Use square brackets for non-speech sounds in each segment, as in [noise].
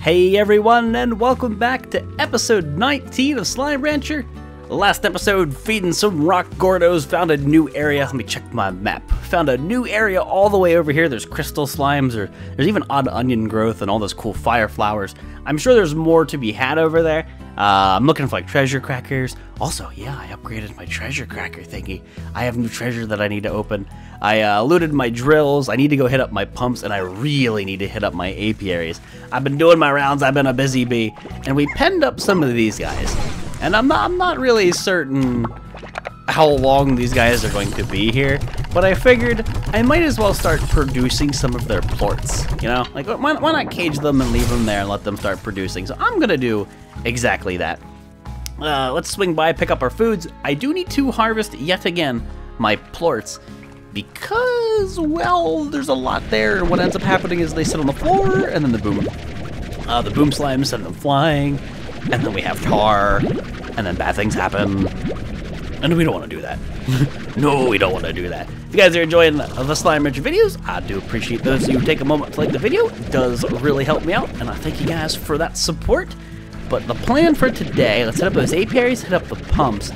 Hey everyone, and welcome back to episode 19 of Slime Rancher. Last episode, feeding some rock gordos, found a new area. Let me check my map. Found a new area all the way over here. There's crystal slimes, or there's even odd onion growth and all those cool fire flowers. I'm sure there's more to be had over there. Uh, I'm looking for like treasure crackers. Also, yeah, I upgraded my treasure cracker thingy. I have new treasure that I need to open. I uh, looted my drills. I need to go hit up my pumps, and I really need to hit up my apiaries. I've been doing my rounds. I've been a busy bee, and we penned up some of these guys. And I'm not, I'm not really certain how long these guys are going to be here, but I figured I might as well start producing some of their plorts, you know? Like, why, why not cage them and leave them there and let them start producing? So I'm gonna do exactly that. Uh, let's swing by, pick up our foods. I do need to harvest, yet again, my plorts, because, well, there's a lot there, what ends up happening is they sit on the floor, and then the boom, uh, the boom slimes send them flying, and then we have tar, and then bad things happen, and we don't want to do that. [laughs] no, we don't want to do that. If you guys are enjoying the Slime Rancher videos, I do appreciate those of you take a moment to like the video. It does really help me out, and I thank you guys for that support. But the plan for today, let's hit up those apiaries, hit up the pumps.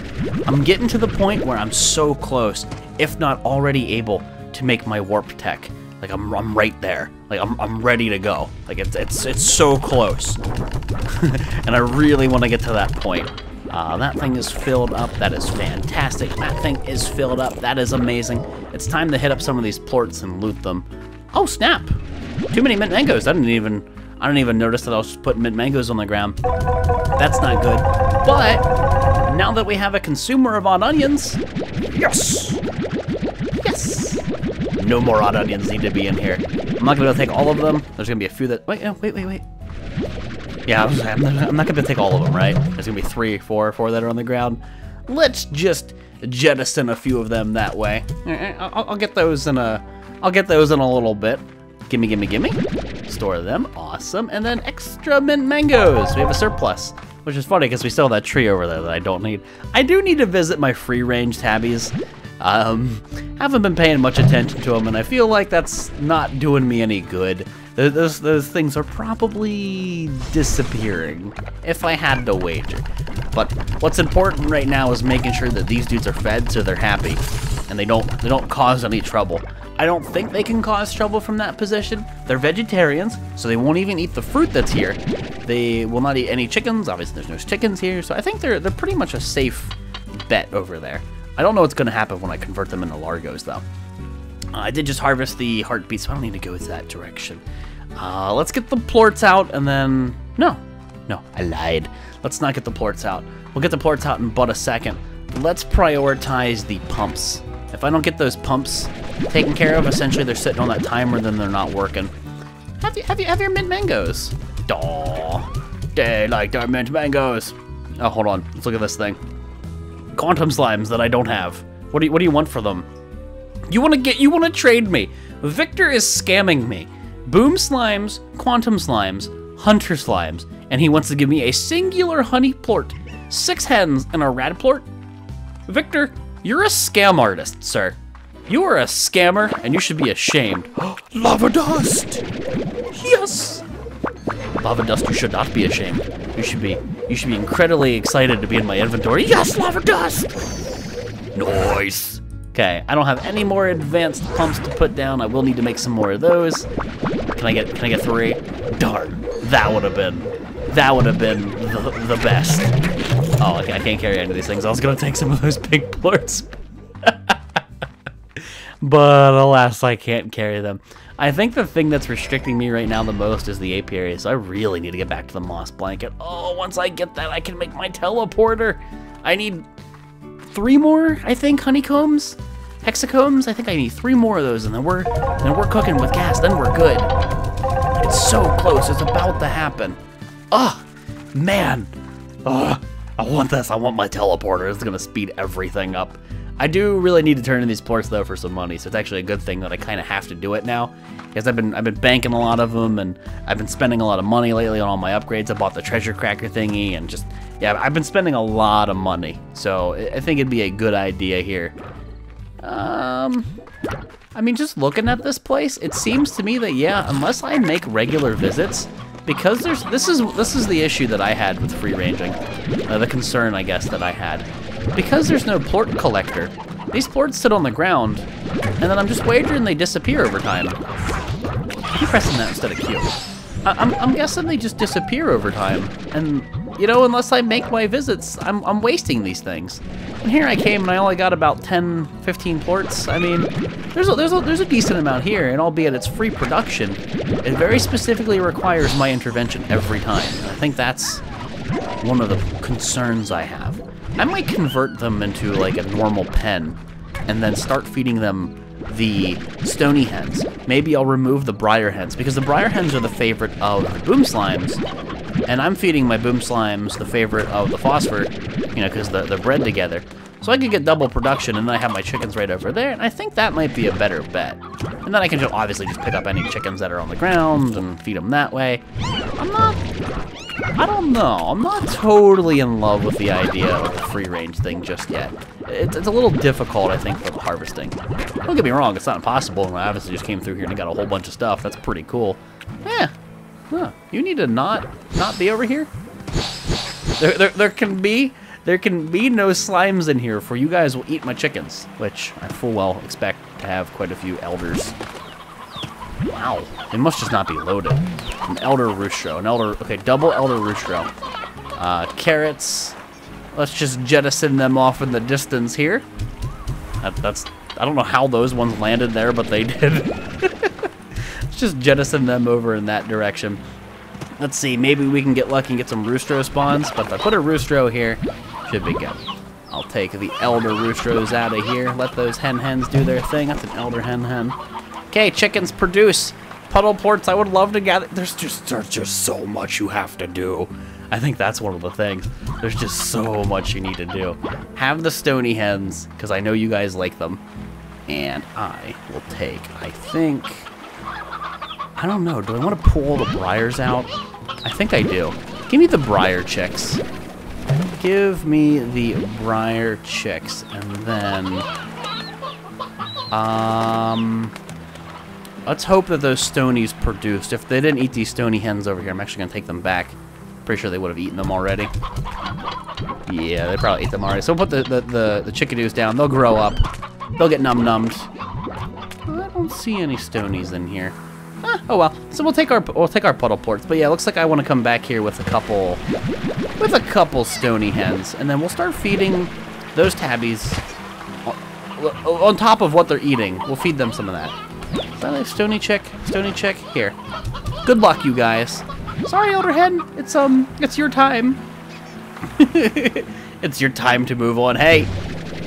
I'm getting to the point where I'm so close, if not already able, to make my warp tech. Like I'm, I'm right there. Like I'm, I'm ready to go. Like it's, it's, it's so close. [laughs] and I really want to get to that point. Uh, that thing is filled up. That is fantastic. That thing is filled up. That is amazing. It's time to hit up some of these plorts and loot them. Oh, snap. Too many mint mangoes. I didn't even I didn't even notice that I was putting mint mangoes on the ground. That's not good. But now that we have a consumer of odd onions, yes, yes. No more odd onions need to be in here. I'm not gonna be able to take all of them. There's gonna be a few that. Wait, wait, wait, wait. Yeah, I'm not, I'm not gonna take all of them, right? There's gonna be three, four, four that are on the ground. Let's just jettison a few of them that way. I'll, I'll get those in a. I'll get those in a little bit. Gimme, gimme, gimme. Store them. Awesome. And then extra mint mangoes. We have a surplus. Which is funny because we still have that tree over there that I don't need. I do need to visit my free range tabbies. Um, haven't been paying much attention to them, and I feel like that's not doing me any good. Those, those things are probably disappearing, if I had to wager. But what's important right now is making sure that these dudes are fed so they're happy, and they don't they don't cause any trouble. I don't think they can cause trouble from that position. They're vegetarians, so they won't even eat the fruit that's here. They will not eat any chickens. Obviously, there's no chickens here, so I think they're they're pretty much a safe bet over there. I don't know what's going to happen when I convert them into Largos, though. I did just harvest the heart beet, so I don't need to go that direction. Uh, let's get the plorts out, and then... No. No, I lied. Let's not get the plorts out. We'll get the plorts out in but a second. Let's prioritize the pumps. If I don't get those pumps taken care of, essentially they're sitting on that timer, then they're not working. Have you have you have your mint mangoes? Daw. They like their mint mangoes. Oh, hold on. Let's look at this thing. Quantum slimes that I don't have. What do you what do you want for them? You want to get you want to trade me. Victor is scamming me. Boom slimes, quantum slimes, hunter slimes, and he wants to give me a singular honey plort, six hens, and a rad plort. Victor, you're a scam artist, sir. You are a scammer, and you should be ashamed. [gasps] Lava dust! Yes! Lava dust, you should not be ashamed. You should be you should be incredibly excited to be in my inventory. Yes, lava dust! Nice. Okay, I don't have any more advanced pumps to put down. I will need to make some more of those. Can I get can I get three? Darn, that would have been that would have been the, the best. Oh, okay, I can't carry any of these things. I was gonna take some of those [laughs] big plorts. [laughs] but alas, I can't carry them. I think the thing that's restricting me right now the most is the apiary, so I really need to get back to the moss blanket. Oh, once I get that, I can make my teleporter. I need three more, I think, honeycombs? Hexacombs? I think I need three more of those, and then we're, then we're cooking with gas, then we're good. It's so close, it's about to happen. Oh, man. Oh, I want this, I want my teleporter. It's gonna speed everything up. I do really need to turn in these ports though for some money, so it's actually a good thing that I kind of have to do it now, because I've been I've been banking a lot of them, and I've been spending a lot of money lately on all my upgrades. I bought the treasure cracker thingy, and just yeah, I've been spending a lot of money, so I think it'd be a good idea here. Um, I mean, just looking at this place, it seems to me that yeah, unless I make regular visits, because there's this is this is the issue that I had with free ranging, uh, the concern I guess that I had, because there's no plort collector. These plorts sit on the ground, and then I'm just wagering they disappear over time. Keep pressing that instead of Q. I, I'm, I'm guessing they just disappear over time, and you know, unless I make my visits, I'm, I'm wasting these things. And here I came and I only got about 10, 15 plorts. I mean, there's a, there's a, there's a decent amount here, and albeit it's free production, it very specifically requires my intervention every time. And I think that's one of the concerns I have. I might convert them into like a normal pen, and then start feeding them the stony hens. Maybe I'll remove the briar hens, because the briar hens are the favorite of the boom slimes, and I'm feeding my boom slimes the favorite of the phosphor, you know, because they're, they're bred together. So I could get double production, and then I have my chickens right over there, and I think that might be a better bet. And then I can just obviously just pick up any chickens that are on the ground and feed them that way. I'm not... I don't know. I'm not totally in love with the idea of the free range thing just yet. It's, it's a little difficult, I think, for the harvesting. Don't get me wrong, it's not impossible. I obviously just came through here and got a whole bunch of stuff. That's pretty cool. Yeah. Huh. You need to not not be over here? There, there, there can be there can be no slimes in here, for you guys will eat my chickens, which I full well expect to have quite a few elders. Wow, it must just not be loaded. An elder roostro, an elder, okay, double elder roostro. Uh, carrots, let's just jettison them off in the distance here. That, that's, I don't know how those ones landed there, but they [laughs] did. let's just jettison them over in that direction. Let's see, maybe we can get lucky and get some roostro spawns, but if I put a roostro here, should be good. I'll take the elder roostros out of here. Let those hen hens do their thing. That's an elder hen hen. Okay, chickens produce. Puddle ports, I would love to gather. There's just there's just so much you have to do. I think that's one of the things. There's just so much you need to do. Have the stony hens, because I know you guys like them. And I will take, I think... I don't know, do I want to pull the briars out? I think I do. Give me the briar chicks. Give me the briar chicks, and then... Um... Let's hope that those stonies produced. If they didn't eat these stony hens over here, I'm actually going to take them back. Pretty sure they would have eaten them already. Yeah, they probably ate them already. So we'll put the, the, the, the down. They'll grow up. They'll get num-nummed. I don't see any stonies in here. Ah, oh well. So we'll take our we'll take our puddle ports. But yeah, looks like I want to come back here with a couple with a couple stony hens, and then we'll start feeding those tabbies on, on top of what they're eating. We'll feed them some of that. Is stony chick? Stony chick? Here. Good luck, you guys. Sorry, Elder Hen. It's um, it's your time. [laughs] it's your time to move on. Hey,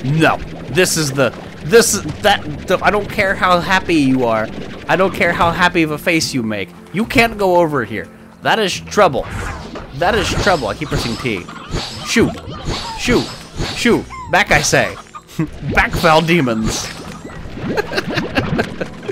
no. This is the this that the, I don't care how happy you are. I don't care how happy of a face you make. You can't go over here. That is trouble. That is trouble. I keep pressing T. Shoot. Shoot. Shoot. Back, I say. [laughs] Back, foul demons. [laughs]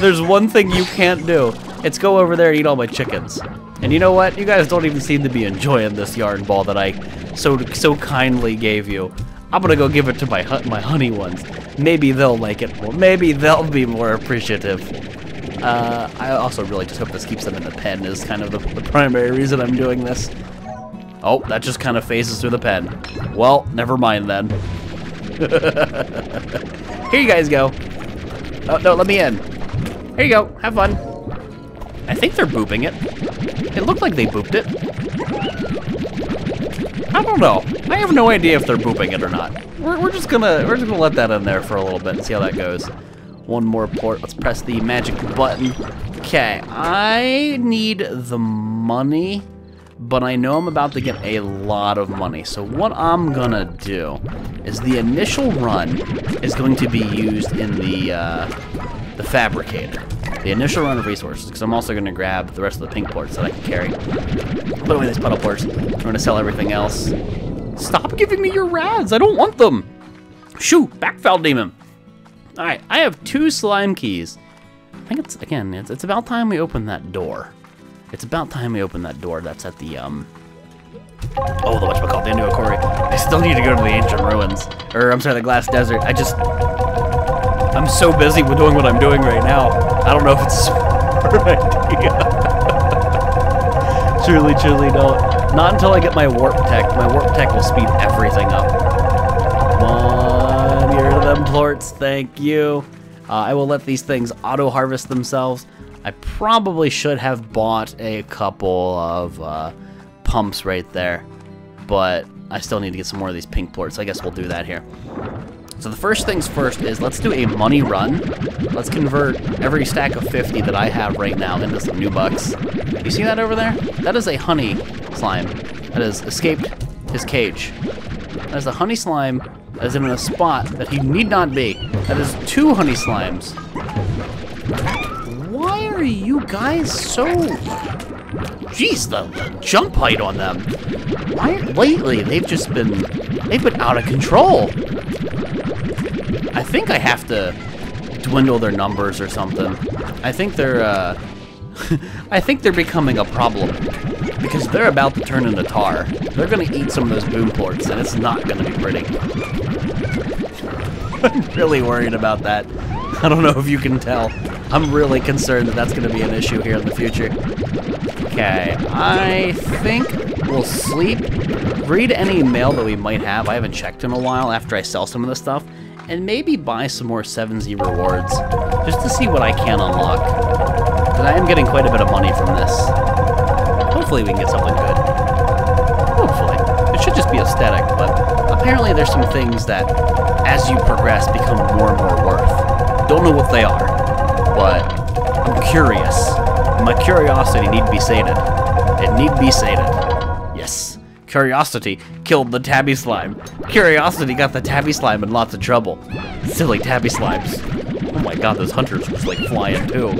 There's one thing you can't do. It's go over there and eat all my chickens. And you know what? You guys don't even seem to be enjoying this yarn ball that I so so kindly gave you. I'm gonna go give it to my my honey ones. Maybe they'll like it more. Maybe they'll be more appreciative. Uh, I also really just hope this keeps them in the pen is kind of the, the primary reason I'm doing this. Oh, that just kind of phases through the pen. Well, never mind then. [laughs] Here you guys go. Oh, no, let me in. Here you go. Have fun. I think they're booping it. It looked like they booped it. I don't know. I have no idea if they're booping it or not. We're, we're just gonna we're just gonna let that in there for a little bit and see how that goes. One more port. Let's press the magic button. Okay, I need the money, but I know I'm about to get a lot of money. So what I'm gonna do is the initial run is going to be used in the uh, the fabricator. The initial run of resources, because I'm also going to grab the rest of the pink ports that I can carry. Put away these puddle plorts. I'm going to sell everything else. Stop giving me your rads. I don't want them. Shoo, back foul demon. All right, I have two slime keys. I think it's, again, it's, it's about time we open that door. It's about time we open that door that's at the, um, oh, the whatchamacallit, the Anua Quarry. I still need to go to the ancient ruins. Or, I'm sorry, the glass desert. I just, I'm so busy with doing what I'm doing right now. I don't know if it's smart [laughs] idea. [laughs] truly, truly don't. Not until I get my warp tech. My warp tech will speed everything up. Come on, are them plorts. Thank you. Uh, I will let these things auto-harvest themselves. I probably should have bought a couple of uh, pumps right there, but I still need to get some more of these pink plorts. I guess we'll do that here. So the first things first is let's do a money run. Let's convert every stack of 50 that I have right now into some new bucks. You see that over there? That is a honey slime that has escaped his cage. That is a honey slime that is in a spot that he need not be. That is two honey slimes. Why are you guys so... Jeez, the, jump height on them. Why, lately, they've just been... They've been out of control. I think I have to dwindle their numbers or something. I think they're, uh, [laughs] I think they're becoming a problem. Because they're about to turn into tar. They're gonna eat some of those boom plorts, and it's not gonna be pretty. [laughs] I'm really worried about that. I don't know if you can tell. I'm really concerned that that's gonna be an issue here in the future. Okay, I think we'll sleep, read any mail that we might have. I haven't checked in a while after I sell some of this stuff and maybe buy some more 7Zee rewards, just to see what I can unlock. Because I am getting quite a bit of money from this. Hopefully we can get something good. Hopefully. It should just be aesthetic, but apparently there's some things that, as you progress, become more and more worth. Don't know what they are, but I'm curious. My curiosity need to be sated. It need be sated. Yes. Curiosity killed the tabby slime. Curiosity got the tabby slime in lots of trouble. Silly tabby slimes. Oh my god, those hunters just like flying too.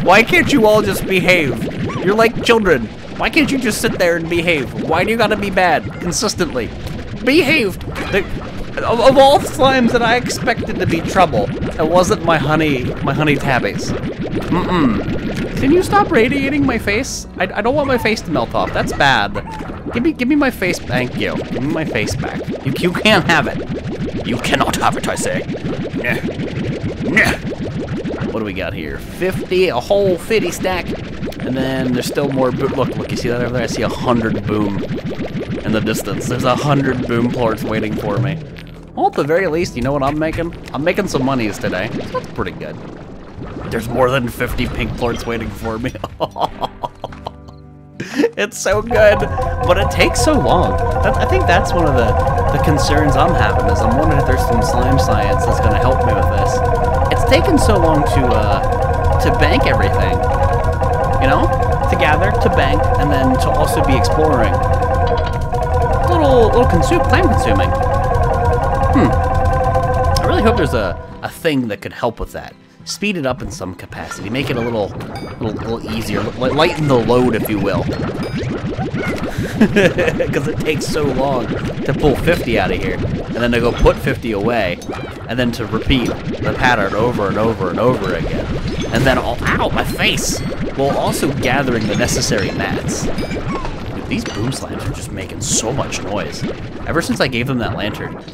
Why can't you all just behave? You're like children. Why can't you just sit there and behave? Why do you gotta be bad consistently? Behaved. The, of, of, all slimes that I expected to be trouble, it wasn't my honey, my honey tabbies. Mm-mm. Can you stop radiating my face? I, I don't want my face to melt off. That's bad. Give me, give me my face. Thank you. Give me my face back. You, you can't have it. You cannot have it. I say. Nah. Nah. What do we got here? 50, a whole 50 stack, and then there's still more. Look, look. You see that over there? I see a hundred boom in the distance. There's a hundred boom plorts waiting for me. Well, at the very least, you know what I'm making? I'm making some monies today. So that's pretty good. There's more than 50 pink plorts waiting for me. [laughs] [laughs] it's so good, but it takes so long. That, I think that's one of the, the concerns I'm having is I'm wondering if there's some slime science that's going to help me with this. It's taken so long to uh, to bank everything, you know, to gather, to bank, and then to also be exploring. A little little consume time consuming. Hmm. I really hope there's a a thing that could help with that speed it up in some capacity, make it a little, little, little easier, lighten the load, if you will. [laughs] Because it takes so long to pull 50 out of here, and then to go put 50 away, and then to repeat the pattern over and over and over again. And then, all, ow, my face! While also gathering the necessary mats. Dude, these boom slimes are just making so much noise. Ever since I gave them that lantern.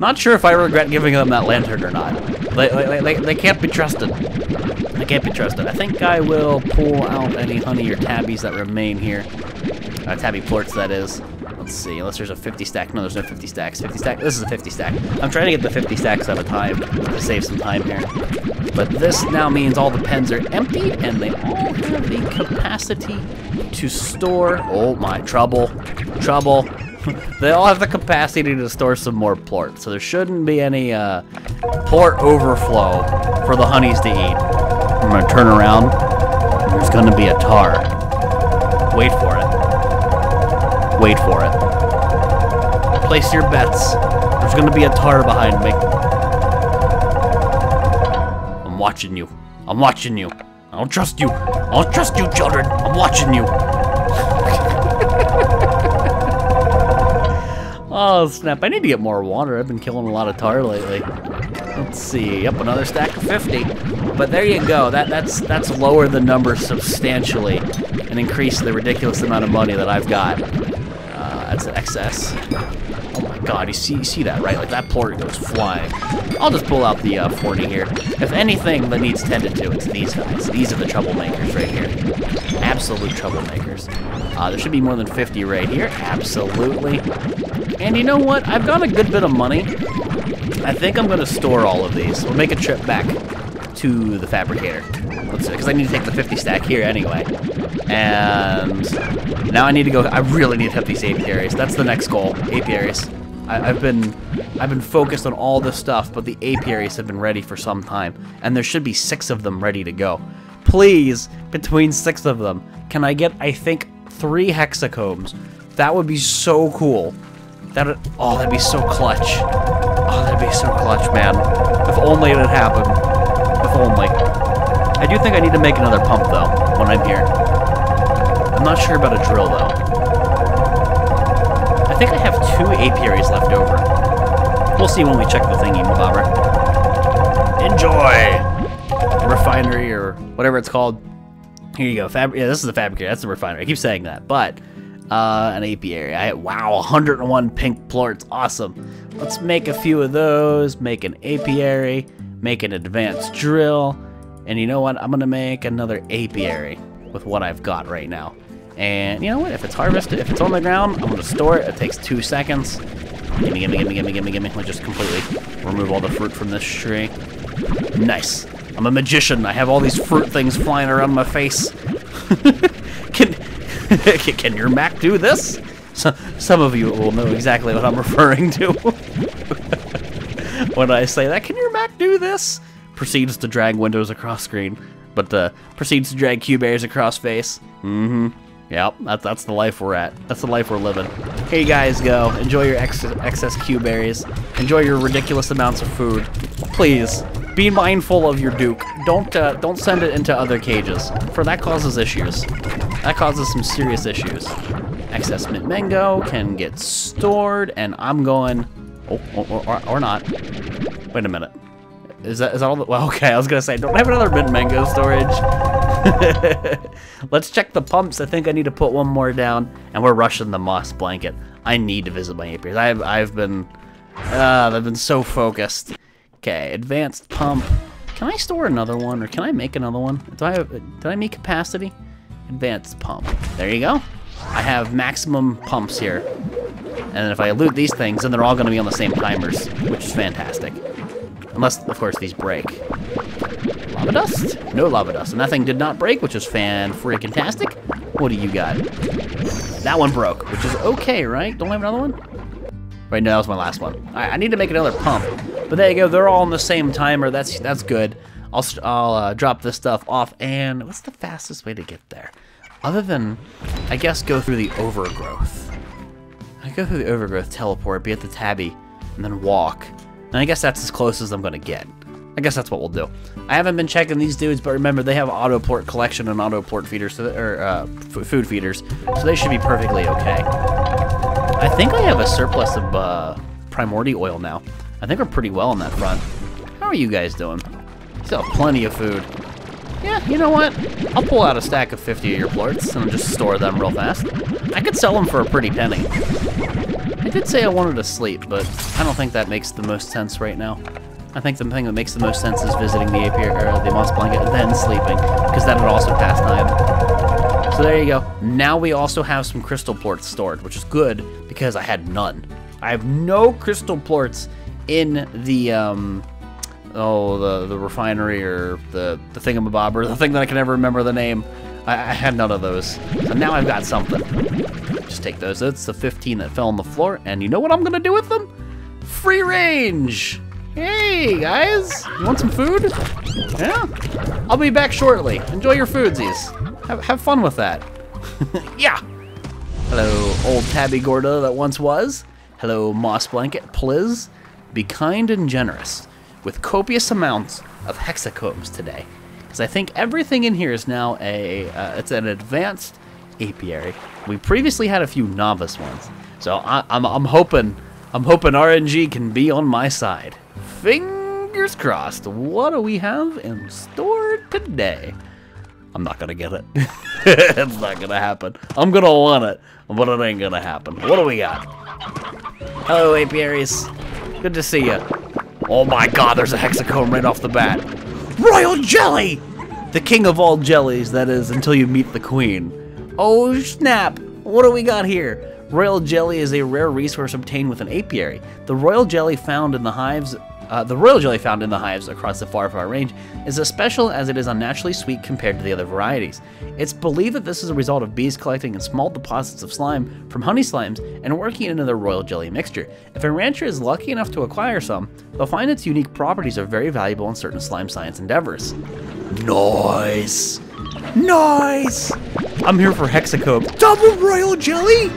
Not sure if I regret giving them that lantern or not. They, they, they, they can't be trusted. They can't be trusted. I think I will pull out any honey or tabbies that remain here. Uh, tabby plorts, that is. Let's see, unless there's a 50 stack. No, there's no 50 stacks. 50 stack? This is a 50 stack. I'm trying to get the 50 stacks at a time to save some time here. But this now means all the pens are empty and they all have the capacity to store... Oh my, trouble. Trouble. [laughs] they all have the capacity to store some more plort, so there shouldn't be any uh, plort overflow for the honeys to eat. I'm gonna turn around, there's gonna be a tar. Wait for it. Wait for it. Place your bets. There's gonna be a tar behind me. I'm watching you. I'm watching you. I don't trust you. I don't trust you, children. I'm watching you. [laughs] Oh, snap. I need to get more water. I've been killing a lot of tar lately. Let's see. Yep, another stack of 50. But there you go. That That's that's lowered the number substantially and increase the ridiculous amount of money that I've got. Uh, that's an excess. Oh my god, you see, you see that, right? Like, that plort goes flying. I'll just pull out the uh, 40 here. If anything that needs tended to, it's these guys. These are the troublemakers right here. absolute troublemakers. Uh, there should be more than 50 right here. Absolutely. And you know what? I've got a good bit of money. I think I'm going to store all of these. We'll make a trip back to the fabricator. Let's see, because I need to take the 50 stack here anyway. And now I need to go. I really need to hit these apiaries. That's the next goal. Apiaries. I, have been I've been focused on all this stuff, but the apiaries have been ready for some time, and there should be six of them ready to go. Please, between six of them, can I get I think three hexacombs? That would be so cool. That oh, that'd be so clutch. Oh, that'd be so clutch, man. If only it had happened. If only. I do think I need to make another pump though when I'm here. I'm not sure about a drill though. I think I have two apiaries left over. We'll see when we check the thingy, Mabobber. Enjoy! Refinery or whatever it's called. Here you go. Fab yeah, this is the fabricator. That's the refinery. I keep saying that. But, uh, an apiary. I, wow, 101 pink plorts. Awesome. Let's make a few of those. Make an apiary. Make an advanced drill. And you know what? I'm going to make another apiary with what I've got right now. And you know what? If it's harvested, if it's on the ground, I'm gonna store it. It takes two seconds. Gimme, gimme, gimme, gimme, gimme, gimme. I'll just completely remove all the fruit from this tree. Nice. I'm a magician. I have all these fruit things flying around my face. [laughs] [laughs] can, your Mac do this? So, some of you will know exactly what I'm referring to. [laughs] when I say that, can your Mac do this? Proceeds to drag windows across screen, but uh, proceeds to drag cuberries across face. Mm-hmm. Yep, that's, that's the life we're at. That's the life we're living. Here you guys go. Enjoy your ex excess cuberries. Enjoy your ridiculous amounts of food. Please, be mindful of your Duke. Don't uh, don't send it into other cages, for that causes issues. That causes some serious issues. Excess mint mango can get stored, and I'm going... Oh, or, or, or not. Wait a minute. Is that is that all the, well, [laughs] okay, I was gonna say, don't I have another mint mango storage? [laughs] Let's check the pumps. I think I need to put one more down, and we're rushing the moss blanket. I need to visit my apiaries. I've I've been uh, I've been so focused. Okay, advanced pump. Can I store another one, or can I make another one? Do I have, did I make capacity? Advanced pump. There you go. I have maximum pumps here. And if I loot these things, then they're all going to be on the same timers, which is fantastic. Unless, of course, these break. Lava dust? No lava dust. And that thing did not break, which is fan-freaking-tastic. What do you got? That one broke, which is okay, right? Don't I have another one? Right, no, that was my last one. I need to make another pump. But there you go, they're all on the same timer. That's that's good. I'll, I'll uh, drop this stuff off, and what's the fastest way to get there? Other than, I guess, go through the overgrowth. I go through the overgrowth, teleport, be at the tabby, and then walk. And I guess that's as close as I'm going to get. I guess that's what we'll do. I haven't been checking these dudes, but remember, they have auto port collection and auto port feeders, so or uh, food feeders, so they should be perfectly okay. I think I have a surplus of uh, primordy oil now. I think we're pretty well on that front. How are you guys doing? You Still have plenty of food. Yeah, you know what? I'll pull out a stack of 50 of your plorts and just store them real fast. I could sell them for a pretty penny. I did say I wanted to sleep, but I don't think that makes the most sense right now. I think the thing that makes the most sense is visiting the apiary, or the moss blanket, and then sleeping, because that would also pass time. So there you go. Now we also have some crystal plorts stored, which is good, because I had none. I have no crystal plorts in the, um, oh, the, the refinery, or the, the thingamabobber, the thing that I can never remember the name. I, I had none of those. So now I've got something. Just take those. That's the 15 that fell on the floor. And you know what I'm to do with them? Free range. Hey, guys. You want some food? Yeah? I'll be back shortly. Enjoy your foodsies. Have, have fun with that. [laughs] yeah. Hello, old Tabby Gordo that once was. Hello, Moss Blanket, please. Be kind and generous with copious amounts of hexacombs today because I think everything in here is now a, uh, it's an advanced apiary. We previously had a few novice ones, so I, I'm, I'm hoping, I'm hoping RNG can be on my side. Fingers crossed. What do we have in store today? I'm not gonna get it. [laughs] it's not gonna happen. I'm gonna want it, but it ain't gonna happen. What do we got? Hello, apiaries. Good to see you. Oh my god, there's a hexacomb right off the bat. Royal jelly! The king of all jellies, that is, until you meet the queen. Oh snap! What do we got here? Royal jelly is a rare resource obtained with an apiary. The royal jelly found in the hives uh, the royal jelly found in the hives across the far far range is as special as it is unnaturally sweet compared to the other varieties. It's believed that this is a result of bees collecting in small deposits of slime from honey slimes and working it into their royal jelly mixture. If a rancher is lucky enough to acquire some, they'll find its unique properties are very valuable in certain slime science endeavors. Nice! Nice! I'm here for Hexacomb. Double royal jelly?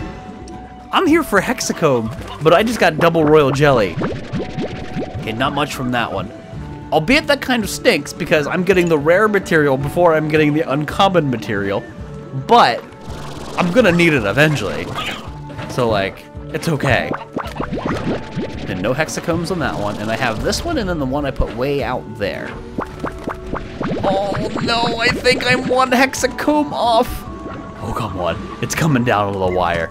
I'm here for Hexacomb, but I just got double royal jelly. Okay, not much from that one. Albeit that kind of stinks because I'm getting the rare material before I'm getting the uncommon material. But I'm gonna need it eventually. So like, it's okay. And no hexacombs on that one. And I have this one and then the one I put way out there. Oh no, I think I'm one hexacomb off. Oh, come on. It's coming down to the wire.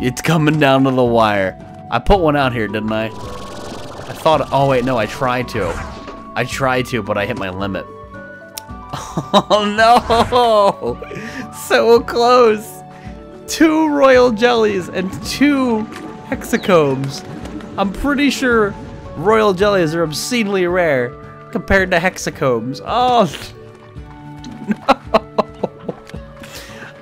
It's coming down to the wire. I put one out here, didn't I? Thought, oh wait, no, I tried to. I tried to, but I hit my limit. [laughs] Oh no! [laughs] So close! Two royal jellies and two hexacombs. I'm pretty sure royal jellies are obscenely rare compared to hexacombs. Oh [laughs] no!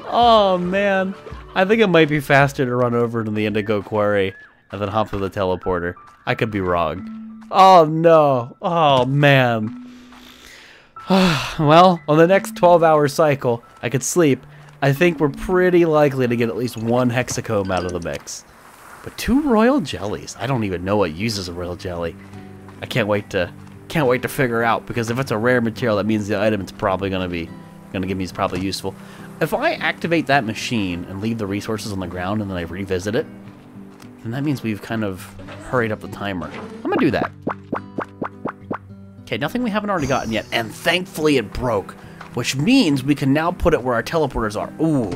Oh man. I think it might be faster to run over to the Indigo Quarry and then hop to the teleporter. I could be wrong. Oh no. Oh man. [sighs] well, on the next 12 hour cycle, I could sleep. I think we're pretty likely to get at least one hexacomb out of the mix. But two royal jellies. I don't even know what uses a royal jelly. I can't wait to can't wait to figure out because if it's a rare material that means the item it's probably gonna be gonna give me is probably useful. If I activate that machine and leave the resources on the ground and then I revisit it, then that means we've kind of hurried up the timer. I'm gonna do that. Okay, nothing we haven't already gotten yet, and thankfully it broke, which means we can now put it where our teleporters are. Ooh,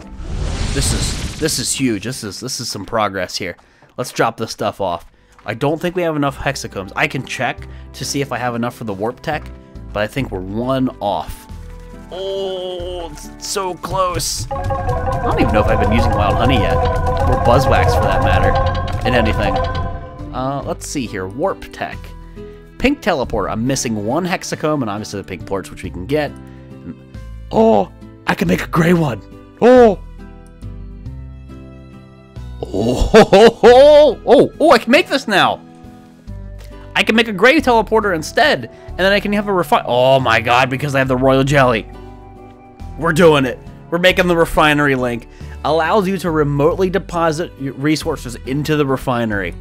this is this is huge. This is this is some progress here. Let's drop this stuff off. I don't think we have enough hexacombs. I can check to see if I have enough for the warp tech, but I think we're one off. Oh, so close. I don't even know if I've been using wild honey yet, or buzzwax for that matter in anything. Uh, let's see here. Warp Tech. Pink Teleporter. I'm missing one Hexacomb and obviously the pink ports, which we can get. Oh, I can make a gray one. Oh. Oh, oh, [laughs] oh, oh, oh, I can make this now. I can make a gray teleporter instead, and then I can have a refine. Oh my god, because I have the royal jelly. We're doing it. We're making the refinery link allows you to remotely deposit resources into the refinery.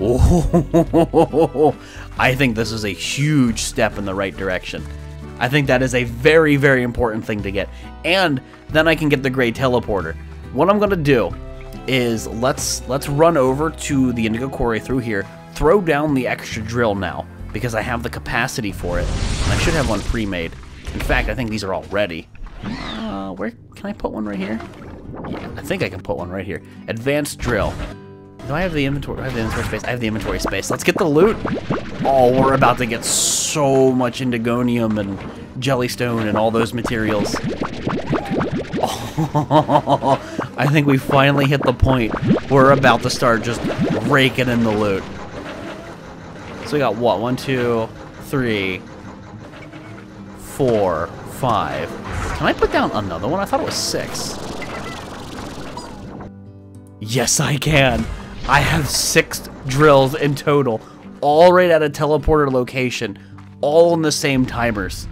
Oh, [laughs] I think this is a huge step in the right direction. I think that is a very, very important thing to get. And then I can get the gray teleporter. What I'm gonna do is let's let's run over to the Indigo Quarry through here, throw down the extra drill now, because I have the capacity for it. And I should have one pre-made. In fact, I think these are all ready. Uh, where can I put one right here? Yeah, I think I can put one right here. Advanced drill. Do I have the inventory? I have the inventory space. I have the inventory space. Let's get the loot. Oh, we're about to get so much indigonium and jellystone and all those materials. Oh, [laughs] I think we finally hit the point we're about to start just raking in the loot. So we got what? One, two, three, four, five. Can I put down another one? I thought it was six. Yes, I can. I have six drills in total, all right at a teleporter location, all in the same timers.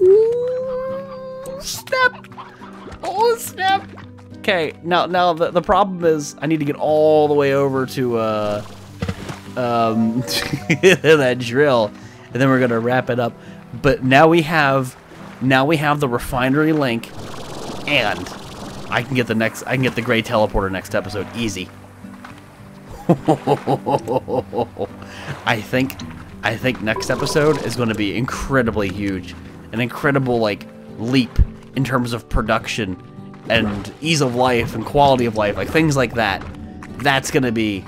Ooh, snap! Oh, snap! Okay, now now the, the problem is I need to get all the way over to uh um [laughs] that drill, and then we're gonna wrap it up. But now we have, now we have the refinery link, and I can get the next, I can get the gray teleporter next episode easy. [laughs] I think, I think next episode is going to be incredibly huge, an incredible like leap in terms of production and ease of life and quality of life, like things like that. That's going to be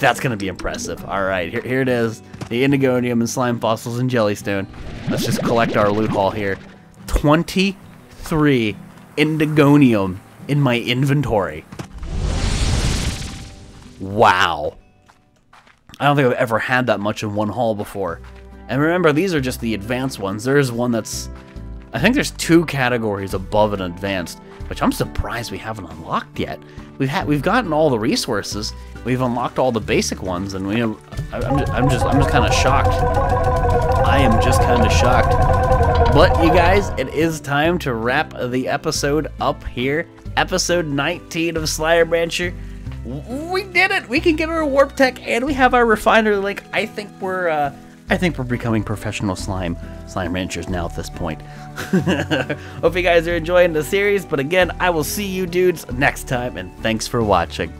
That's gonna be impressive. All right, here, here it is. The Indigonium and slime fossils and Jellystone. Let's just collect our loot haul here. 23 Indigonium in my inventory. Wow. I don't think I've ever had that much in one haul before. And remember, these are just the advanced ones. There is one that's... I think there's two categories above an advanced, which I'm surprised we haven't unlocked yet. We've had we've gotten all the resources, we've unlocked all the basic ones, and we. I'm I'm just I'm just kind of shocked. I am just kind of shocked. But you guys, it is time to wrap the episode up here. Episode 19 of Slime Rancher we did it! We can get our warp tech and we have our refiner link. I think we're uh, I think we're becoming professional slime slime ranchers now at this point. [laughs] Hope you guys are enjoying the series, but again, I will see you dudes next time and thanks for watching.